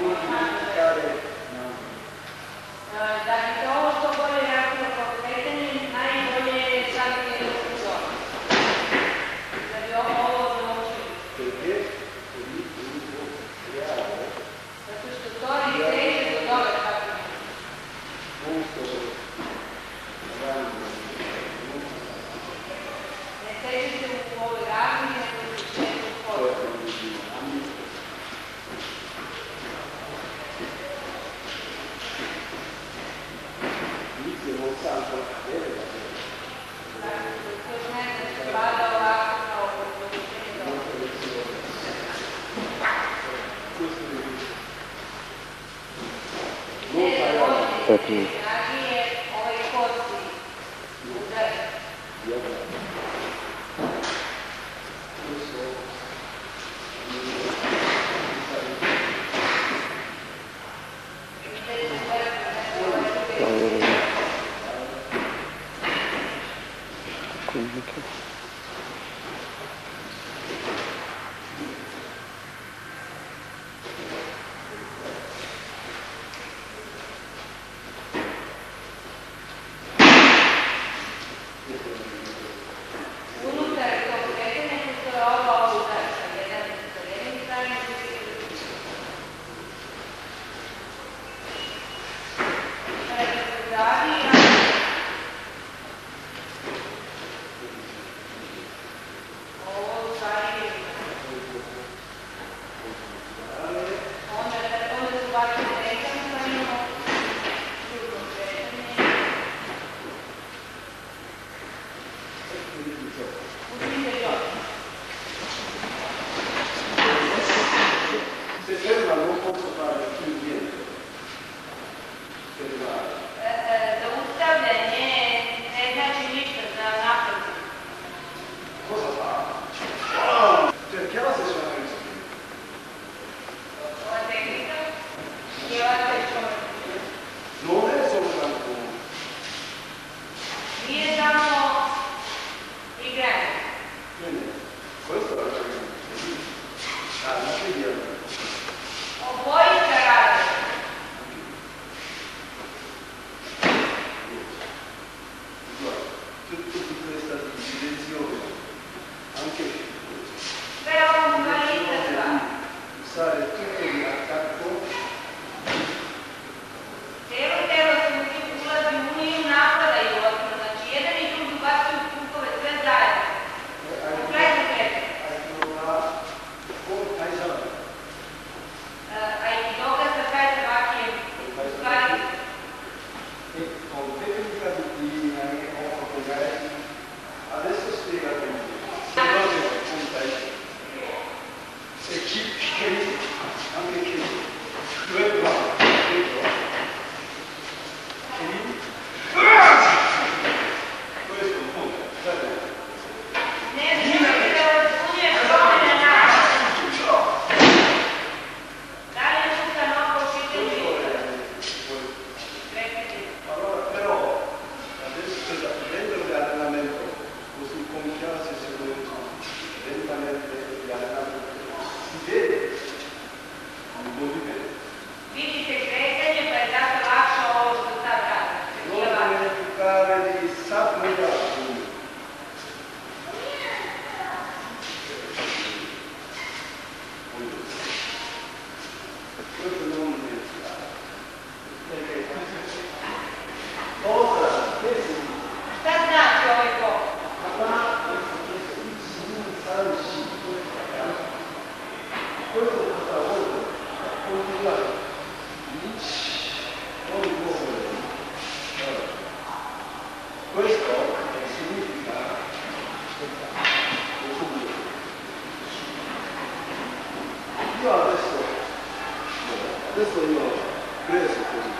Would you carry? aquí. Significa io adesso adesso io ho preso